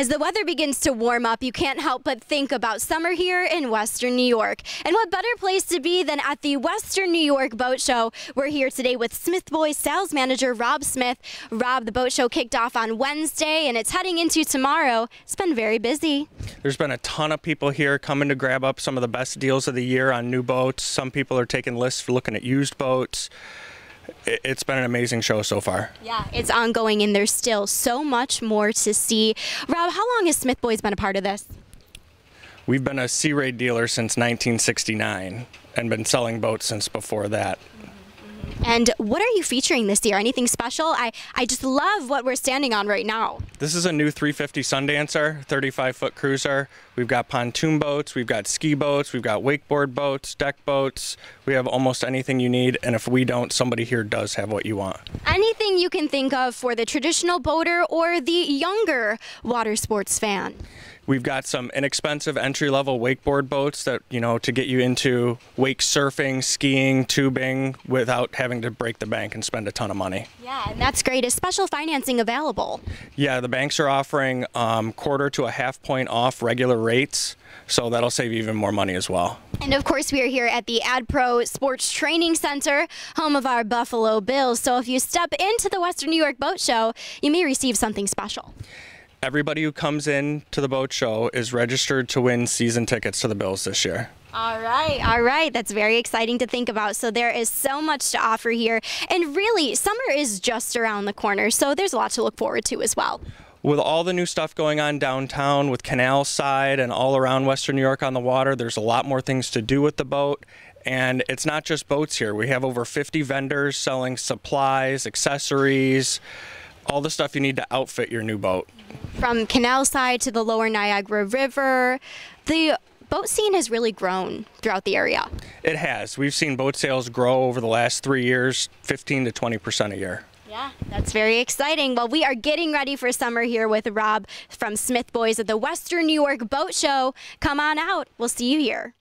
As the weather begins to warm up, you can't help but think about summer here in Western New York. And what better place to be than at the Western New York Boat Show? We're here today with Smith Boys sales manager Rob Smith. Rob, the boat show kicked off on Wednesday and it's heading into tomorrow. It's been very busy. There's been a ton of people here coming to grab up some of the best deals of the year on new boats. Some people are taking lists for looking at used boats it's been an amazing show so far. Yeah, it's ongoing and there's still so much more to see. Rob, how long has Smith Boys been a part of this? We've been a Sea Ray dealer since 1969 and been selling boats since before that. And what are you featuring this year? Anything special? I, I just love what we're standing on right now. This is a new 350 Sundancer, 35 foot cruiser. We've got pontoon boats, we've got ski boats, we've got wakeboard boats, deck boats. We have almost anything you need, and if we don't, somebody here does have what you want. Anything you can think of for the traditional boater or the younger water sports fan? We've got some inexpensive entry level wakeboard boats that, you know, to get you into wake surfing, skiing, tubing without having to break the bank and spend a ton of money. Yeah, and that's great. Is special financing available? Yeah, the banks are offering um, quarter to a half point off regular rates, so that'll save you even more money as well. And of course, we are here at the AdPro Sports Training Center, home of our Buffalo Bills. So if you step into the Western New York Boat Show, you may receive something special. Everybody who comes in to the boat show is registered to win season tickets to the Bills this year. All right, all right. That's very exciting to think about. So there is so much to offer here. And really, summer is just around the corner, so there's a lot to look forward to as well. With all the new stuff going on downtown with Canal Side and all around Western New York on the water, there's a lot more things to do with the boat. And it's not just boats here. We have over 50 vendors selling supplies, accessories, all the stuff you need to outfit your new boat. From Canal Side to the lower Niagara River, the boat scene has really grown throughout the area. It has. We've seen boat sales grow over the last three years, 15 to 20 percent a year. Yeah, that's very exciting. Well, we are getting ready for summer here with Rob from Smith Boys at the Western New York Boat Show. Come on out. We'll see you here.